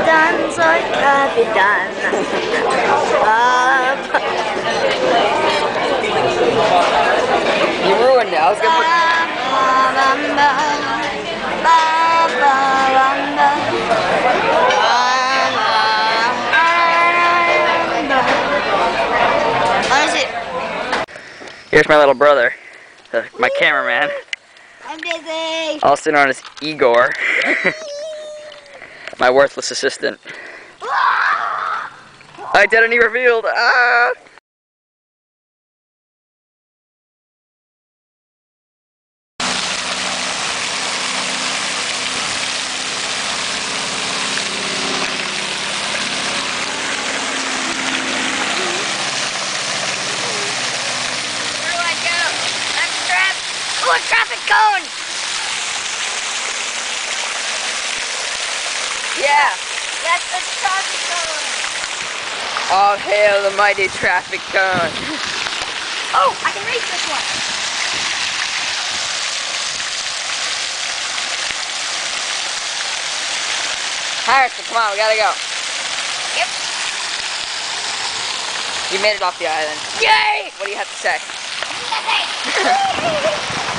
Kapitan, soy kapitan. Up. You ruined it. I was gonna put. Ba-ba-bum-ba. Ba-ba-bum-ba. What is it? Here's my little brother, uh, my cameraman, I'm busy. also known as Igor, my worthless assistant. Identity revealed. Ah! Traffic cone. Yeah. That's the traffic cone. All hail the mighty traffic cone. Oh, I can reach this one. Harrison, come on, we gotta go. Yep. You made it off the island. Yay! What do you have to say?